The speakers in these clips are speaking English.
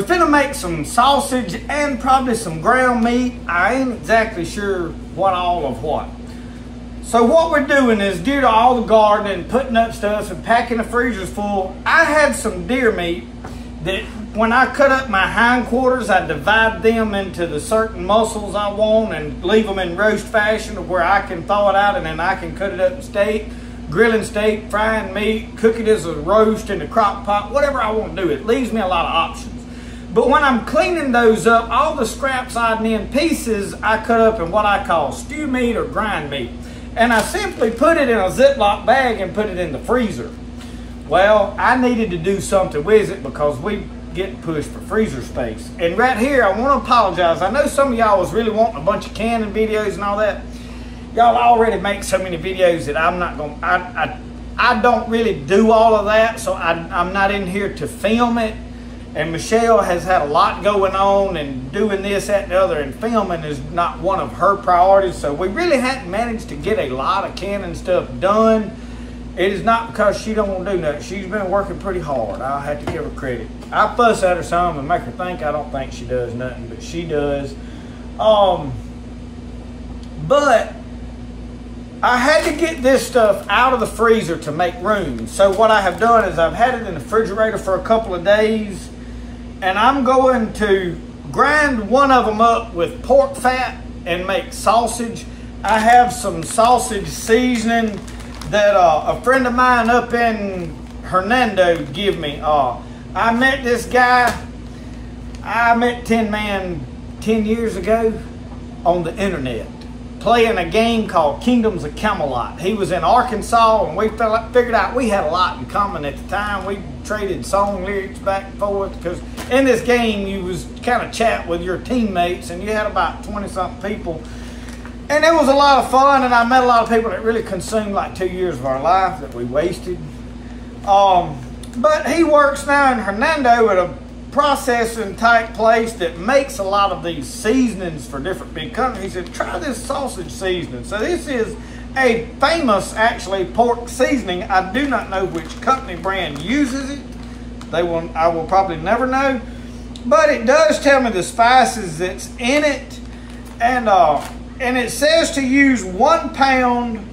We're finna make some sausage and probably some ground meat. I ain't exactly sure what all of what. So what we're doing is due to all the gardening, putting up stuff and packing the freezers full, I had some deer meat that when I cut up my hindquarters, I divide them into the certain muscles I want and leave them in roast fashion where I can thaw it out and then I can cut it up in steak grilling steak, frying meat, cook it as a roast in a crock pot, whatever I want to do. It leaves me a lot of options. But when I'm cleaning those up, all the scraps side in pieces I cut up in what I call stew meat or grind meat. And I simply put it in a Ziploc bag and put it in the freezer. Well, I needed to do something with it because we get pushed for freezer space. And right here, I want to apologize. I know some of y'all was really wanting a bunch of canning videos and all that y'all already make so many videos that I'm not going to, I, I don't really do all of that, so I, I'm not in here to film it. And Michelle has had a lot going on and doing this, that, and the other, and filming is not one of her priorities. So we really hadn't managed to get a lot of canning stuff done. It is not because she don't want to do nothing. She's been working pretty hard. I'll have to give her credit. I fuss at her some and make her think I don't think she does nothing, but she does. Um, but I had to get this stuff out of the freezer to make room. So what I have done is I've had it in the refrigerator for a couple of days and I'm going to grind one of them up with pork fat and make sausage. I have some sausage seasoning that uh, a friend of mine up in Hernando give me. Uh, I met this guy, I met Tin Man 10 years ago on the internet playing a game called Kingdoms of Camelot. He was in Arkansas, and we figured out we had a lot in common at the time. We traded song lyrics back and forth because in this game you was kind of chat with your teammates, and you had about 20 something people. And it was a lot of fun, and I met a lot of people that really consumed like two years of our life that we wasted. Um, but he works now in Hernando at a processing type place that makes a lot of these seasonings for different big companies. He said, try this sausage seasoning. So this is a famous, actually, pork seasoning. I do not know which company brand uses it. They will, I will probably never know. But it does tell me the spices that's in it. And, uh, and it says to use one pound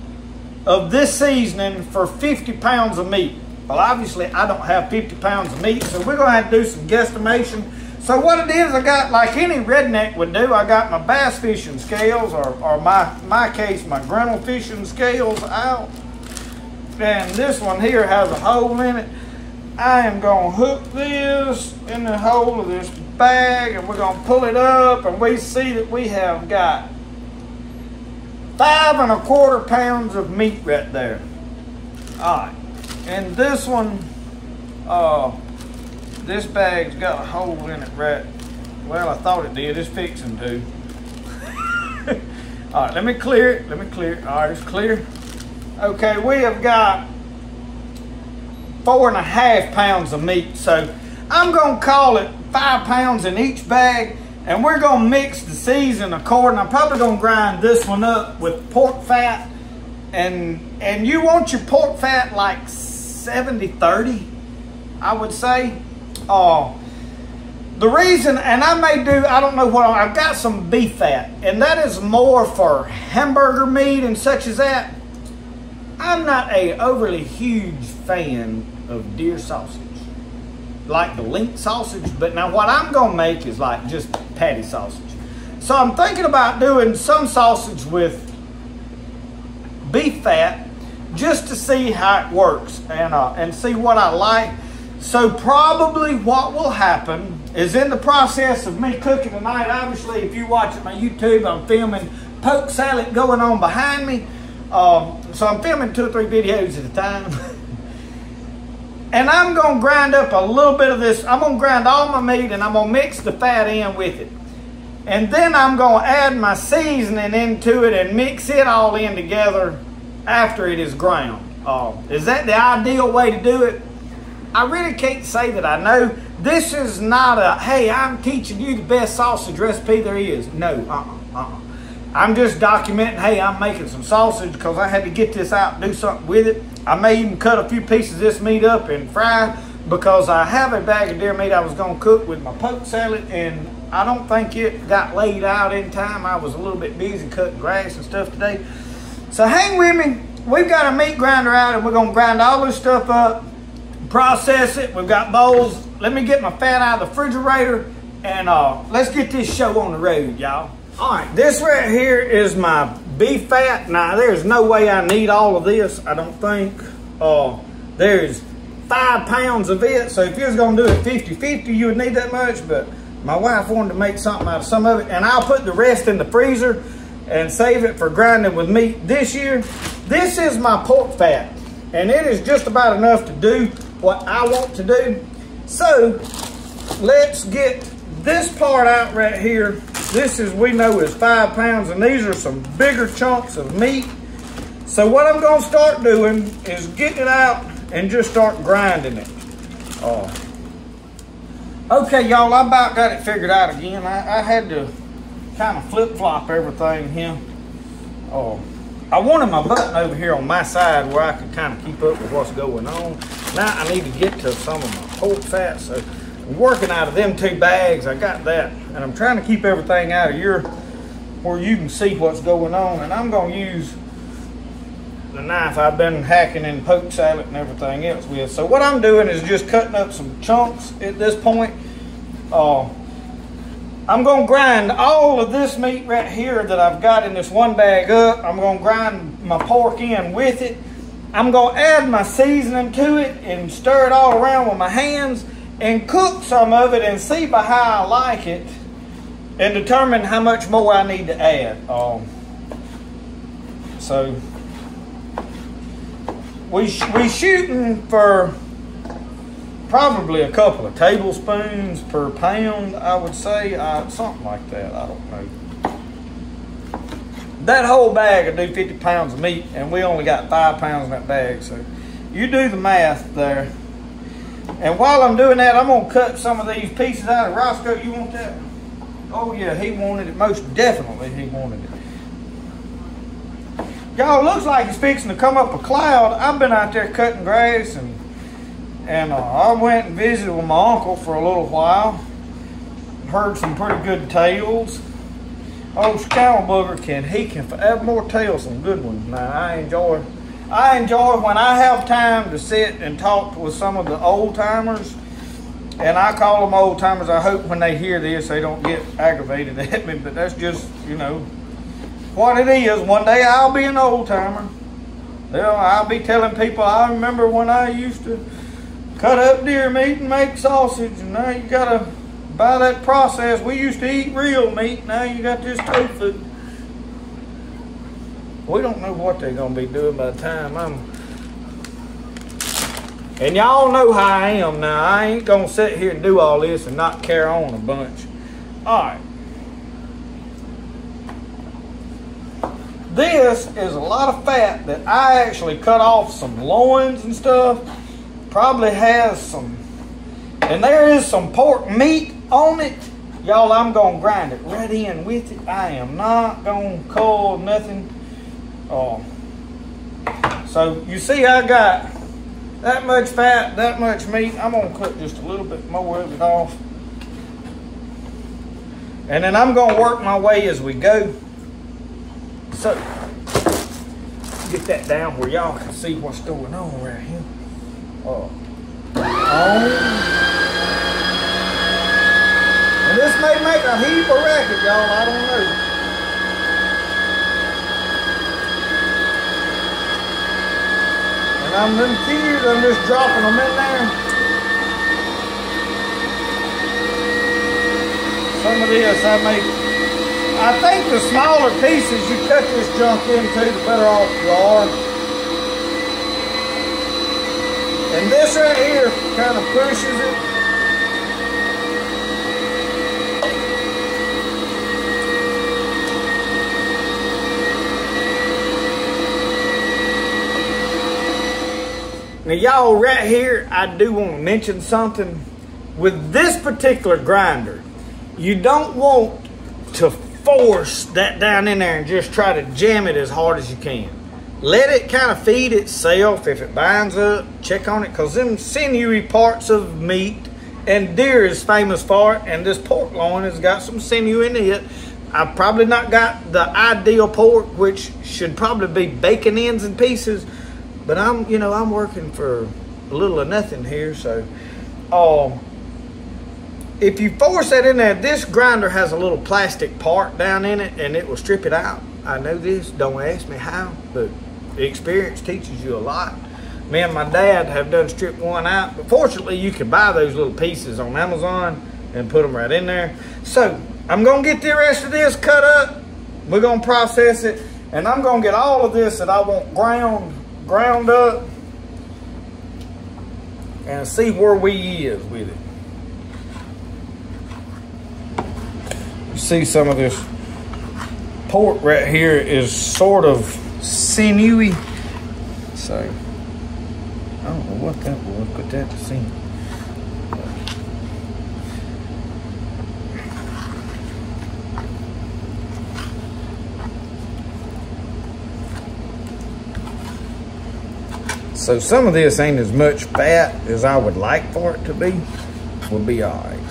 of this seasoning for 50 pounds of meat. Well, obviously, I don't have 50 pounds of meat, so we're going to have to do some guesstimation. So what it is, I got, like any redneck would do, I got my bass fishing scales, or, or my, my case, my grinnell fishing scales out. And this one here has a hole in it. I am going to hook this in the hole of this bag, and we're going to pull it up, and we see that we have got five and a quarter pounds of meat right there. All right. And this one, uh, this bag's got a hole in it right. Well, I thought it did. It's fixing to. All right, let me clear it. Let me clear it. All right, it's clear. Okay, we have got four and a half pounds of meat. So I'm going to call it five pounds in each bag. And we're going to mix the season according. I'm probably going to grind this one up with pork fat. And, and you want your pork fat like 70 30, I would say. Uh, the reason, and I may do, I don't know what, I've got some beef fat, and that is more for hamburger meat and such as that. I'm not a overly huge fan of deer sausage, like the link sausage, but now what I'm gonna make is like just patty sausage. So I'm thinking about doing some sausage with beef fat just to see how it works and, uh, and see what I like. So probably what will happen is in the process of me cooking tonight, obviously if you're watching my YouTube, I'm filming poke salad going on behind me. Um, so I'm filming two or three videos at a time. and I'm going to grind up a little bit of this. I'm going to grind all my meat and I'm going to mix the fat in with it. And then I'm going to add my seasoning into it and mix it all in together after it is ground. Uh, is that the ideal way to do it? I really can't say that I know. This is not a, hey, I'm teaching you the best sausage recipe there is. No, uh-uh, uh-uh. I'm just documenting, hey, I'm making some sausage because I had to get this out and do something with it. I may even cut a few pieces of this meat up and fry. because I have a bag of deer meat I was gonna cook with my poke salad and I don't think it got laid out in time. I was a little bit busy cutting grass and stuff today. So hang with me. We've got a meat grinder out and we're gonna grind all this stuff up, process it. We've got bowls. Let me get my fat out of the refrigerator and uh, let's get this show on the road, y'all. All right, this right here is my beef fat. Now, there's no way I need all of this, I don't think. Uh, there's five pounds of it, so if you was gonna do it 50-50, you would need that much, but my wife wanted to make something out of some of it, and I'll put the rest in the freezer and save it for grinding with meat this year. This is my pork fat, and it is just about enough to do what I want to do. So, let's get this part out right here. This is, we know is five pounds, and these are some bigger chunks of meat. So what I'm gonna start doing is getting it out and just start grinding it. Oh. Okay, y'all, I about got it figured out again. I, I had to kind of flip-flop everything here. Oh, I wanted my button over here on my side where I could kind of keep up with what's going on. Now I need to get to some of my pork fat, so I'm working out of them two bags. I got that, and I'm trying to keep everything out of your, where you can see what's going on, and I'm gonna use the knife I've been hacking in poke salad and everything else with. So what I'm doing is just cutting up some chunks at this point. Uh, I'm gonna grind all of this meat right here that I've got in this one bag up. I'm gonna grind my pork in with it. I'm gonna add my seasoning to it and stir it all around with my hands and cook some of it and see by how I like it and determine how much more I need to add. Um, so we sh we shooting for probably a couple of tablespoons per pound, I would say, something like that. I don't know. That whole bag would do 50 pounds of meat, and we only got five pounds in that bag. So you do the math there. And while I'm doing that, I'm gonna cut some of these pieces out of Roscoe. You want that? Oh yeah, he wanted it. Most definitely he wanted it. Y'all, looks like it's fixing to come up a cloud. I've been out there cutting grass and and uh, I went and visited with my uncle for a little while. Heard some pretty good tales. Old Scalabugger can he can forever more tell some good ones. Now I enjoy I enjoy when I have time to sit and talk with some of the old timers. And I call them old timers. I hope when they hear this they don't get aggravated at me, but that's just, you know, what it is. One day I'll be an old timer. Well, I'll be telling people I remember when I used to cut up deer meat and make sausage, and now you gotta buy that process. We used to eat real meat, now you got this tofu. We don't know what they're gonna be doing by the time I'm. And y'all know how I am now. I ain't gonna sit here and do all this and not carry on a bunch. All right. This is a lot of fat that I actually cut off some loins and stuff. Probably has some, and there is some pork meat on it. Y'all, I'm gonna grind it right in with it. I am not gonna cull nothing. Oh, so you see, I got that much fat, that much meat. I'm gonna cut just a little bit more of it off. And then I'm gonna work my way as we go. So, get that down where y'all can see what's going on right here. Uh, on. And this may make a heap of racket, y'all. I don't know. And I'm them cubes, I'm just dropping them in there. Some of this I make I think the smaller pieces you cut this junk into, the better off you are. And this right here kind of pushes it. Now y'all right here, I do want to mention something. With this particular grinder, you don't want to force that down in there and just try to jam it as hard as you can. Let it kind of feed itself. If it binds up, check on it because them sinewy parts of meat and deer is famous for it, and this pork loin has got some sinew in it. I've probably not got the ideal pork, which should probably be bacon ends and pieces, but I'm, you know, I'm working for a little of nothing here, so. Um, if you force that in there, this grinder has a little plastic part down in it, and it will strip it out. I know this. Don't ask me how, but experience teaches you a lot. Me and my dad have done strip one out, but fortunately you can buy those little pieces on Amazon and put them right in there. So I'm gonna get the rest of this cut up. We're gonna process it, and I'm gonna get all of this that I want ground, ground up, and see where we is with it. You see some of this pork right here is sort of sinewy. So, I don't know what that was, but that seemed. So some of this ain't as much fat as I would like for it to be. Will be all right,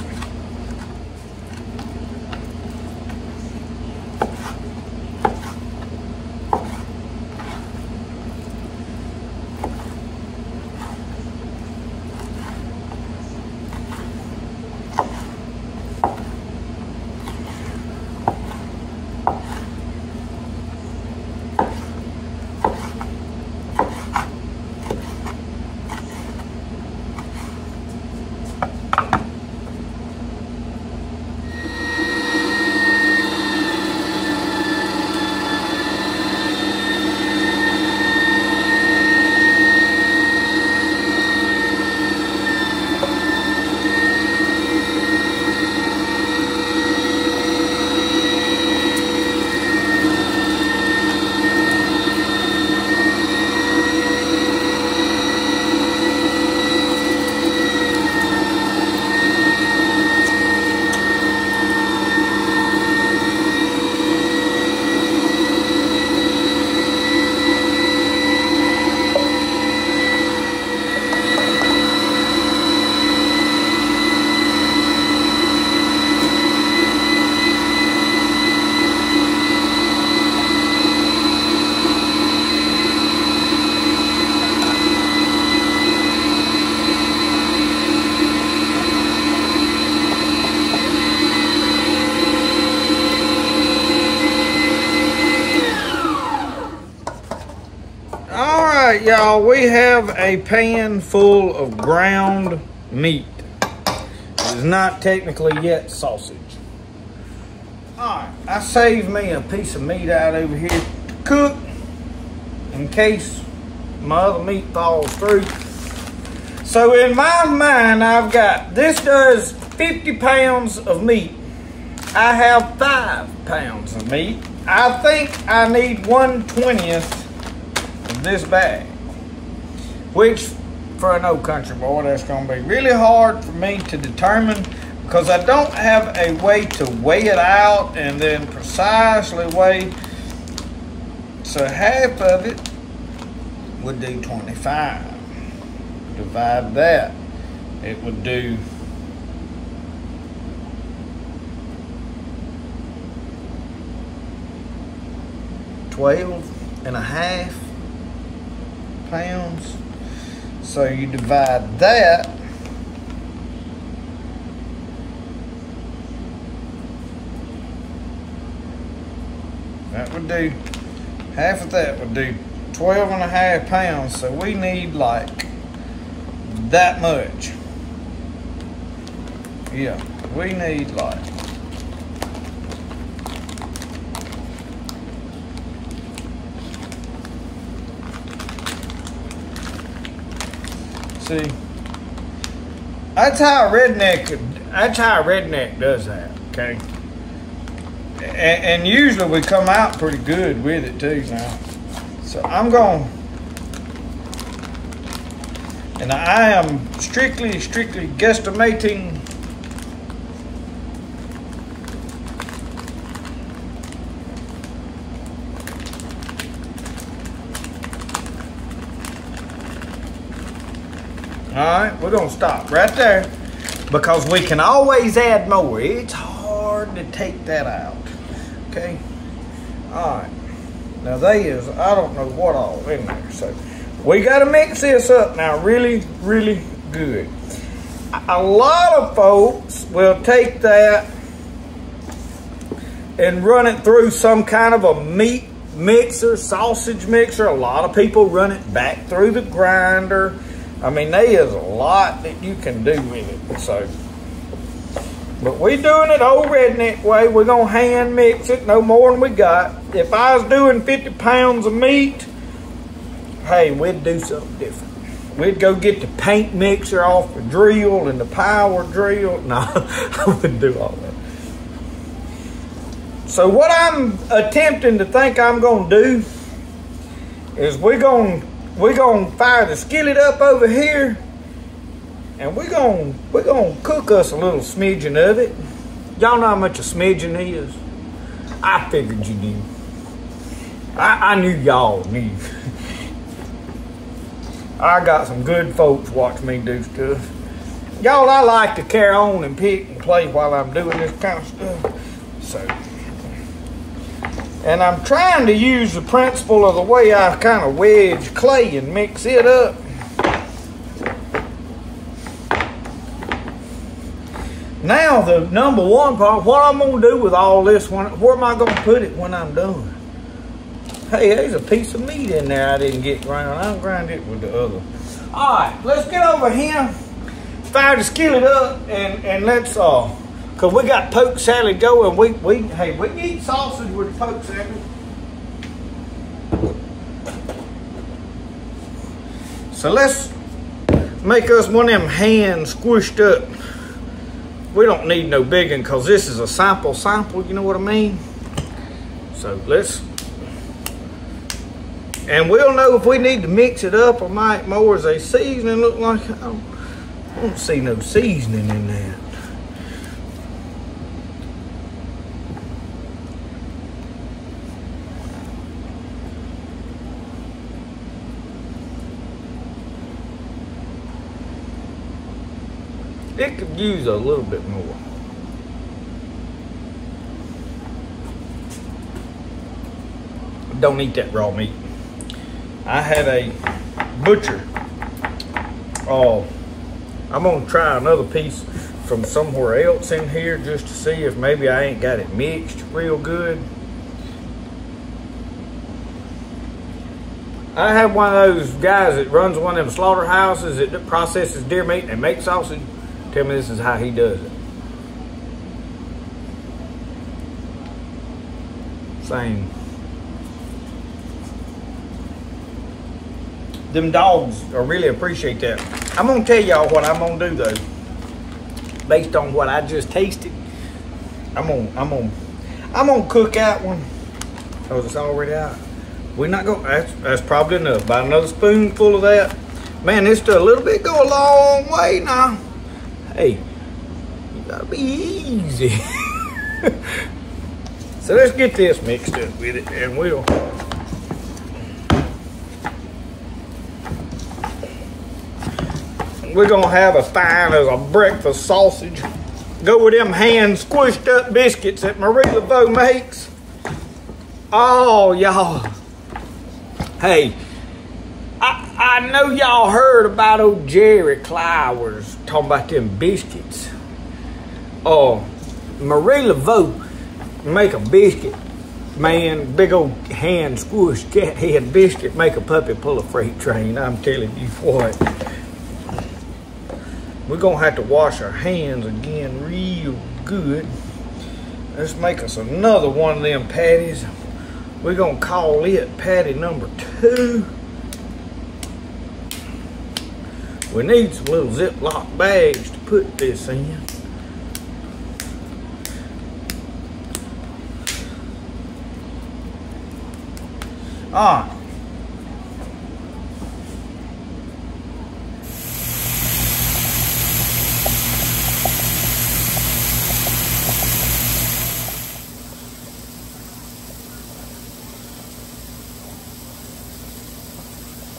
have a pan full of ground meat. It is not technically yet sausage. All right, I saved me a piece of meat out over here to cook in case my other meat falls through. So in my mind, I've got, this does 50 pounds of meat. I have five pounds of meat. I think I need 1 20th this bag. Which, for an old country boy, that's going to be really hard for me to determine because I don't have a way to weigh it out and then precisely weigh. So half of it would do 25. Divide that, it would do Twelve and a half pounds. So you divide that That would do, half of that would do 12 and a half pounds. So we need like that much. Yeah, we need like See, that's how a redneck. That's how a redneck does that. Okay. And, and usually we come out pretty good with it too. Now, so I'm going. And I am strictly, strictly guesstimating right, we're gonna stop right there because we can always add more. It's hard to take that out. Okay. All right. Now they is I don't know what all in there. So we got to mix this up now, really, really good. A lot of folks will take that and run it through some kind of a meat mixer, sausage mixer. A lot of people run it back through the grinder. I mean, there is a lot that you can do with it. So, but we doing it old redneck way. We're gonna hand mix it, no more than we got. If I was doing 50 pounds of meat, hey, we'd do something different. We'd go get the paint mixer off the drill and the power drill. No, I wouldn't do all that. So what I'm attempting to think I'm gonna do is we're gonna we're gonna fire the skillet up over here and we're gonna we're gonna cook us a little smidgen of it. Y'all know how much a smidgen is? I figured you knew. I, I knew y'all knew. I got some good folks watch me do stuff. Y'all, I like to carry on and pick and play while I'm doing this kind of stuff. So. And I'm trying to use the principle of the way I kind of wedge clay and mix it up. Now the number one part, what I'm gonna do with all this, where am I gonna put it when I'm done? Hey, there's a piece of meat in there I didn't get ground. I'll grind it with the other. All right, let's get over here, fire the skillet up, and, and let's uh, Cause we got poke salad going. We we hey we eat sausage with poke salad. So let's make us one of them hands squished up. We don't need no big one cause this is a sample sample, you know what I mean? So let's and we'll know if we need to mix it up or make more as a seasoning look like I don't, I don't see no seasoning in there. It could use a little bit more. Don't eat that raw meat. I had a butcher. Oh, I'm gonna try another piece from somewhere else in here just to see if maybe I ain't got it mixed real good. I have one of those guys that runs one of them slaughterhouses that processes deer meat and makes sausage. Tell me this is how he does it. Same. Them dogs I really appreciate that. I'm gonna tell y'all what I'm gonna do though. Based on what I just tasted. I'm gonna I'm gonna I'm gonna cook out one. Oh, it's already out. We're not gonna that's that's probably enough. About another spoonful of that. Man, this a little bit go a long way now. Hey, you gotta be easy. so let's get this mixed up with it and we'll we're gonna have a fine as a breakfast sausage. Go with them hand squished up biscuits that Marie Laveau makes. Oh, y'all. Hey, I, know y'all heard about old Jerry Clowers talking about them biscuits. Oh, Marie Laveau make a biscuit. Man, big old hand squish cat head biscuit make a puppy pull a freight train. I'm telling you what. We're gonna have to wash our hands again real good. Let's make us another one of them patties. We're gonna call it patty number two. We need some little Ziploc bags to put this in. Ah,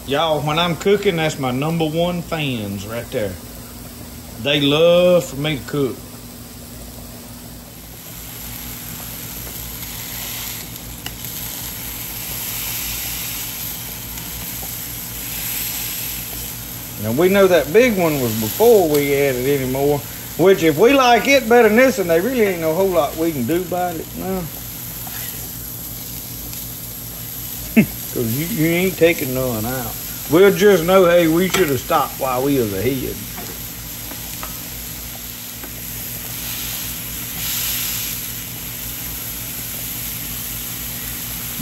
Y'all, when I'm cooking, that's my number one fans right there. They love for me to cook. Now we know that big one was before we added any more. Which if we like it better than this and they really ain't no whole lot we can do about it now. Cause you, you ain't taking none out. We'll just know, hey, we should have stopped while we was ahead.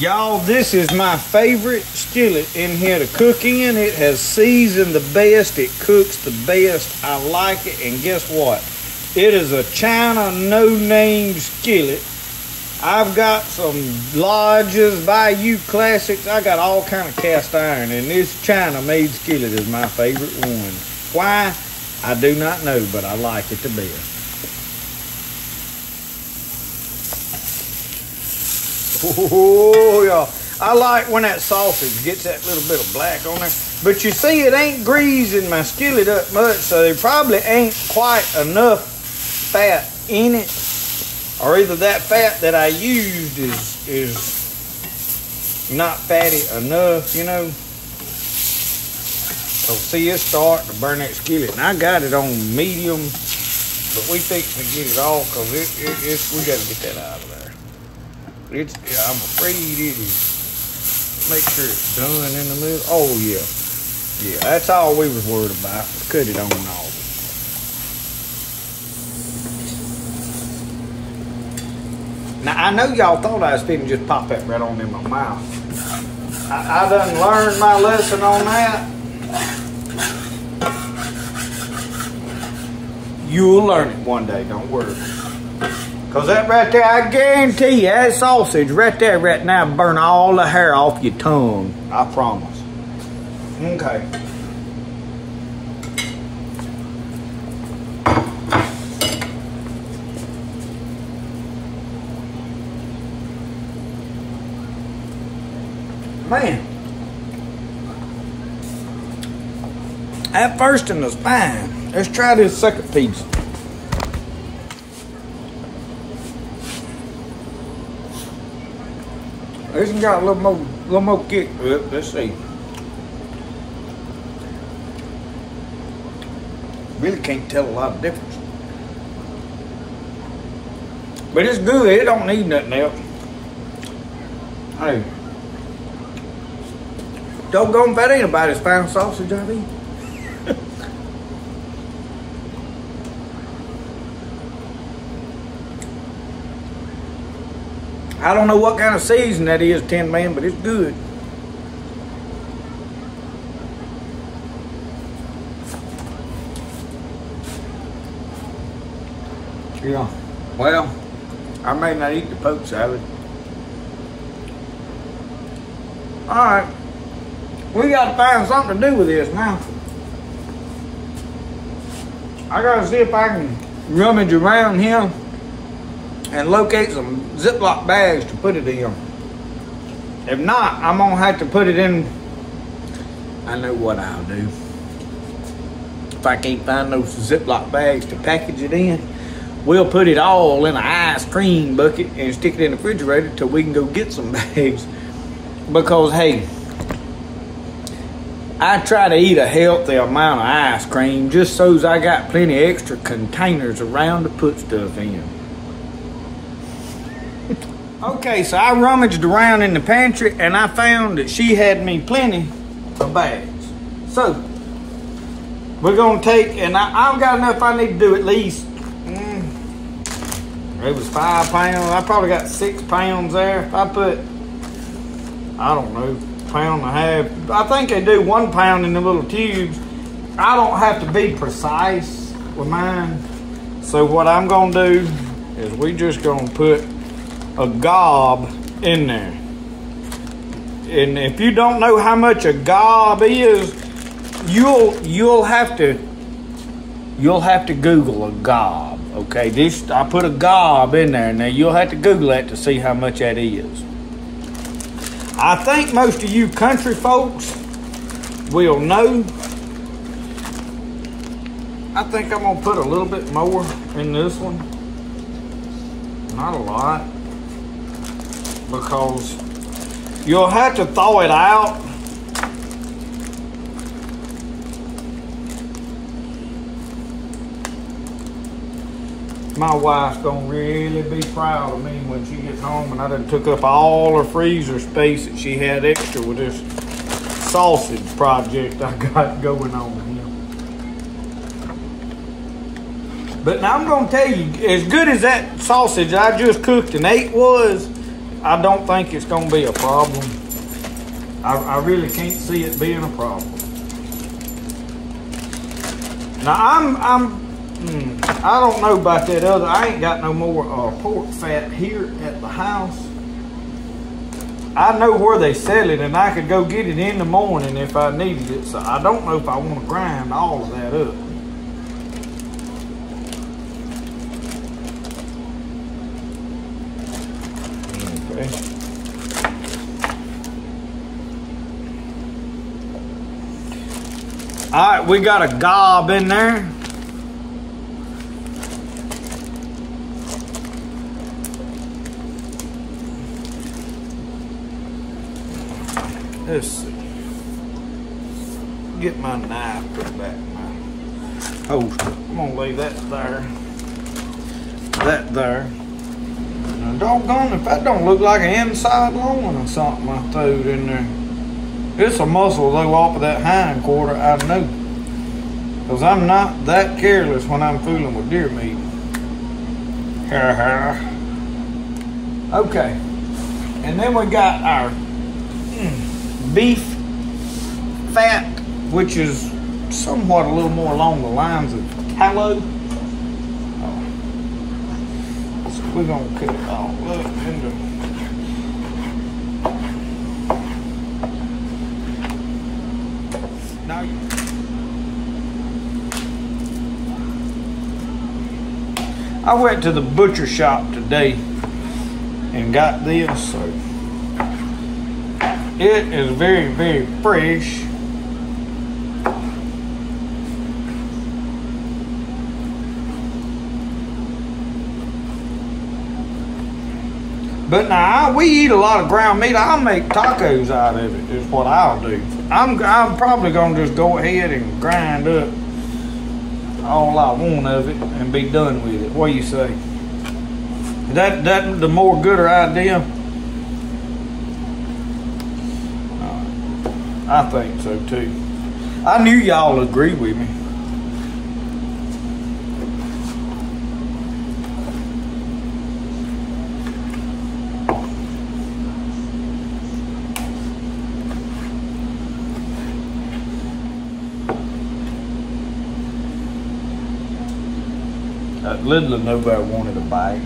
Y'all, this is my favorite skillet in here to cook in. It has seasoned the best. It cooks the best. I like it. And guess what? It is a China no-name skillet. I've got some Lodges, Bayou Classics. I got all kind of cast iron. And this China-made skillet is my favorite one. Why? I do not know, but I like it the best. Oh, y'all. I like when that sausage gets that little bit of black on there. But you see, it ain't greasing my skillet up much, so there probably ain't quite enough fat in it. Or either that fat that I used is is not fatty enough, you know. So see, it start to burn that skillet. And I got it on medium, but we fixing to get it all because it, it, it's, we got to get that out of there. It's, I'm afraid it is. Make sure it's done in the middle. Oh, yeah. Yeah, that's all we was worried about. Cut it on off. Now, I know y'all thought I was finna just pop that right on in my mouth. I, I done learned my lesson on that. You'll learn it one day, don't worry. Cause that right there, I guarantee you, that sausage right there, right now, burn all the hair off your tongue. I promise. Okay. Man. At first in the spine. Let's try this second piece. This one got a little more, little more kick to it. Let's see. Really can't tell a lot of difference. But it's good. It don't need nothing else. Hey. Doggone if that ain't about as fine sausage I've eaten. I don't know what kind of season that is, Tin Man, but it's good. Yeah. Well, I may not eat the poke salad. All right. We got to find something to do with this now. I got to see if I can rummage around here and locate some Ziploc bags to put it in. If not, I'm gonna have to put it in. I know what I'll do. If I can't find those Ziploc bags to package it in, we'll put it all in an ice cream bucket and stick it in the refrigerator till we can go get some bags. Because hey, I try to eat a healthy amount of ice cream just so's I got plenty extra containers around to put stuff in. Okay, so I rummaged around in the pantry and I found that she had me plenty of bags. So, we're gonna take, and I, I've got enough I need to do at least, mm, it was five pounds. I probably got six pounds there. If I put, I don't know, pound and a half. I think they do one pound in the little tubes. I don't have to be precise with mine. So what I'm gonna do is we just gonna put a gob in there. And if you don't know how much a gob is, you'll you'll have to you'll have to Google a gob. Okay, this I put a gob in there. Now you'll have to Google that to see how much that is. I think most of you country folks will know. I think I'm gonna put a little bit more in this one. Not a lot. Because you'll have to thaw it out my wife's gonna really be proud of me when she gets home and I done took up all her freezer space that she had extra with this sausage project I got going on here. But now I'm gonna tell you, as good as that sausage I just cooked and ate was, I don't think it's gonna be a problem. I, I really can't see it being a problem. Now I'm I'm Hmm. I don't know about that other. I ain't got no more uh, pork fat here at the house. I know where they sell it, and I could go get it in the morning if I needed it. So I don't know if I want to grind all of that up. Okay. All right, we got a gob in there. Let's see. Get my knife put back in my holster. I'm gonna leave that there. That there. Now, doggone if that don't look like an inside loin or something I threw in there. It's a muscle though off of that hind quarter, I know. Cause I'm not that careless when I'm fooling with deer meat. okay. And then we got our beef fat, which is somewhat a little more along the lines of tallow. Oh. So we're gonna cut it all up into now I went to the butcher shop today and got this so it is very, very fresh. But now we eat a lot of ground meat. I'll make tacos out of it. Is what I'll do. I'm I'm probably gonna just go ahead and grind up all I want of it and be done with it. What do you say? That that the more gooder idea. I think so too. I knew y'all agree with me. That little nobody wanted to bite.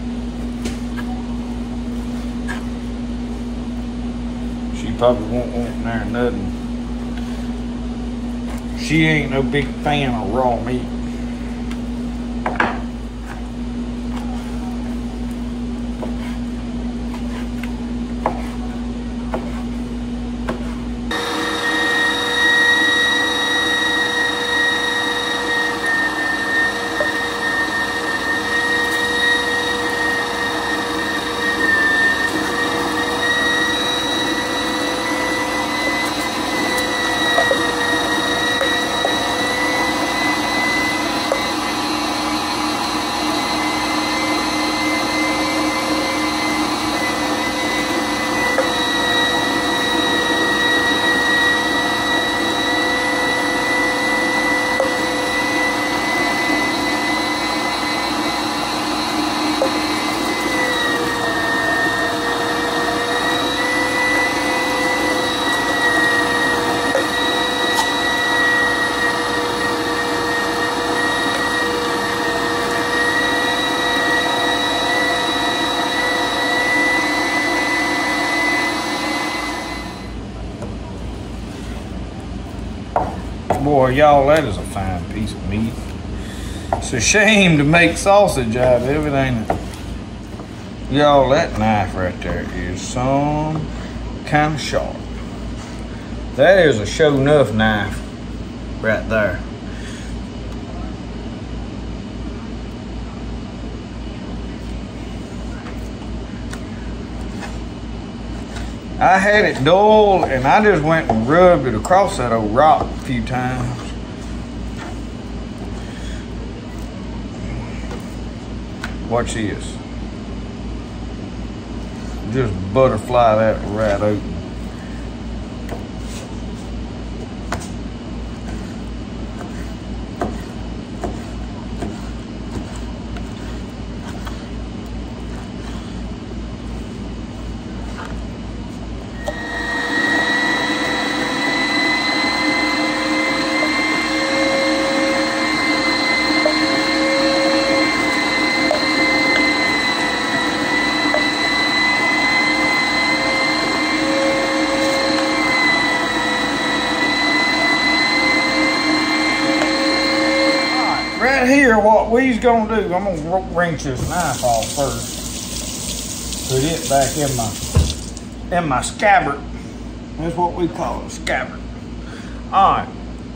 She probably won't want there nothing she ain't no big fan of raw meat. Boy, y'all, that is a fine piece of meat. It's a shame to make sausage out of it, ain't it? Y'all, that knife right there is some kind of sharp. That is a show enough knife right there. I had it dull and I just went and rubbed it across that old rock a few times. Watch this. Just butterfly that right open. here, what we's gonna I'm gonna wrench this knife off first. Put it back in my in my scabbard. That's what we call it, scabbard. All right,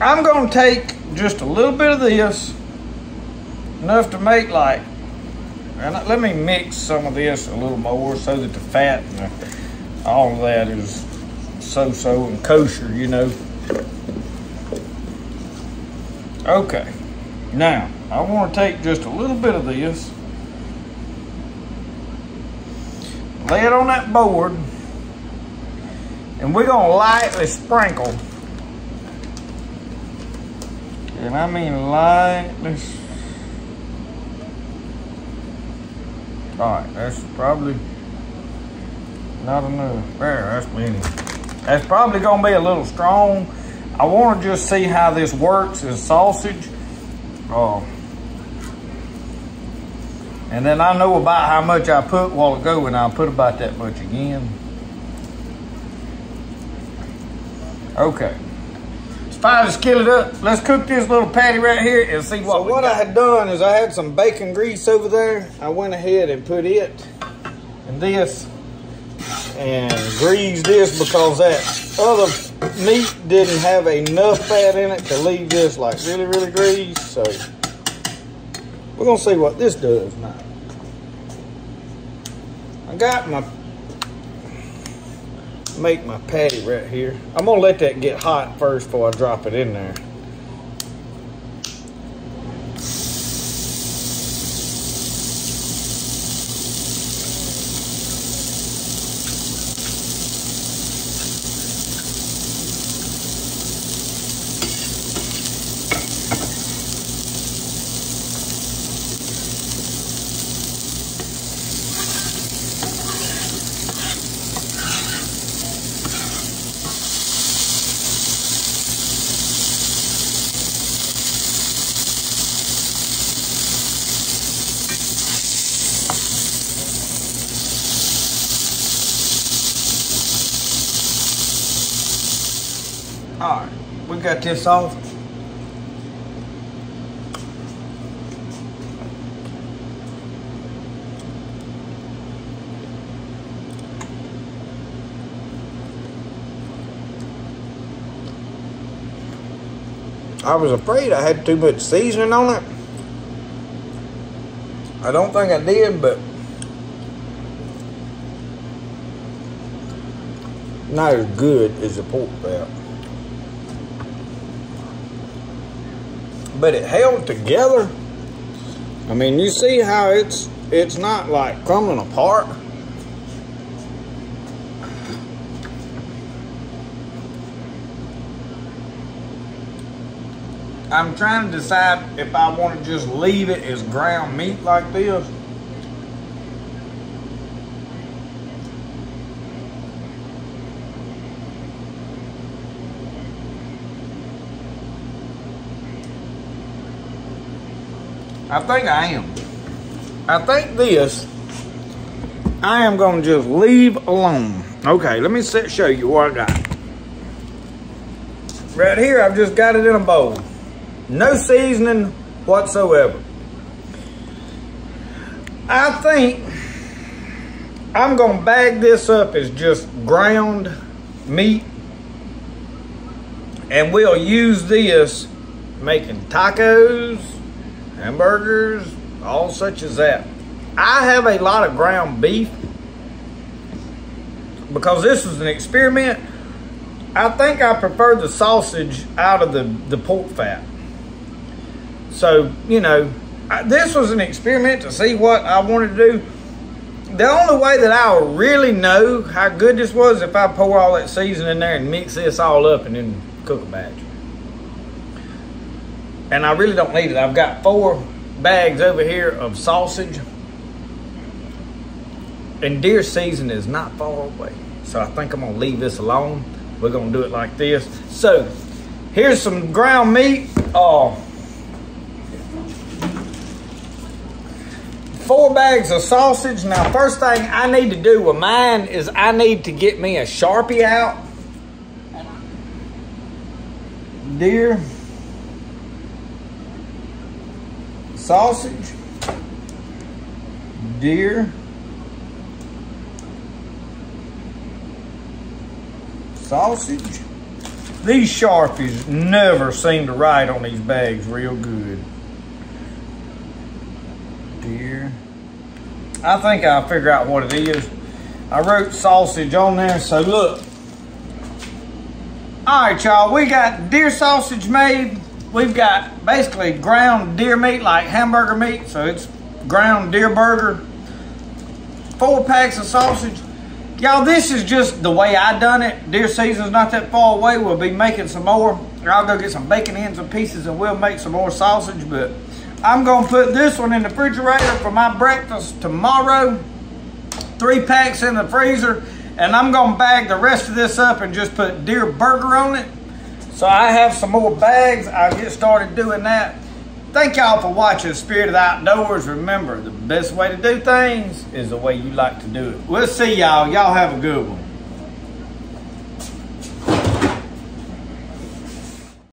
I'm gonna take just a little bit of this, enough to make like, and let me mix some of this a little more so that the fat and the, all of that is so-so and kosher, you know. Okay, now I want to take just a little bit of this, lay it on that board, and we're going to lightly sprinkle. And I mean lightly. Alright, that's probably not enough. There, that's plenty. That's probably going to be a little strong. I want to just see how this works as sausage. Oh, and then I know about how much I put while ago and I'll put about that much again. Okay. The skillet up. Let's cook this little patty right here and see what So what got. I had done is I had some bacon grease over there. I went ahead and put it in this and greased this because that other meat didn't have enough fat in it to leave this like really, really greased. So we're gonna see what this does now. I got my make my patty right here. I'm gonna let that get hot first before I drop it in there. All right, we got this off. I was afraid I had too much seasoning on it. I don't think I did, but not as good as the pork fat. But it held together. I mean, you see how it's it's not like crumbling apart. I'm trying to decide if I want to just leave it as ground meat like this I think I am. I think this, I am going to just leave alone. Okay, let me set, show you what I got. Right here, I've just got it in a bowl. No seasoning whatsoever. I think I'm going to bag this up as just ground meat And we'll use this making tacos, hamburgers, all such as that. I have a lot of ground beef because this was an experiment. I think I prefer the sausage out of the, the pork fat. So, you know, this was an experiment to see what I wanted to do. The only way that I'll really know how good this was if I pour all that seasoning in there and mix this all up and then cook a batch. And I really don't need it. I've got four bags over here of sausage. And deer season is not far away. So I think I'm gonna leave this alone. We're gonna do it like this. So here's some ground meat. Uh, four bags of sausage. Now, first thing I need to do with mine is I need to get me a Sharpie out. Deer. Sausage. Deer. Sausage. These Sharpies never seem to write on these bags real good. Deer. I think I'll figure out what it is. I wrote sausage on there, so look. All right, y'all, we got deer sausage made. We've got basically ground deer meat, like hamburger meat, so it's ground deer burger. Four packs of sausage. Y'all, this is just the way I done it. Deer season's not that far away. We'll be making some more. I'll go get some bacon ends and pieces and we'll make some more sausage, but I'm gonna put this one in the refrigerator for my breakfast tomorrow. Three packs in the freezer. And I'm gonna bag the rest of this up and just put deer burger on it. So I have some more bags. I'll get started doing that. Thank y'all for watching Spirit of the Outdoors. Remember, the best way to do things is the way you like to do it. We'll see y'all. Y'all have a good one.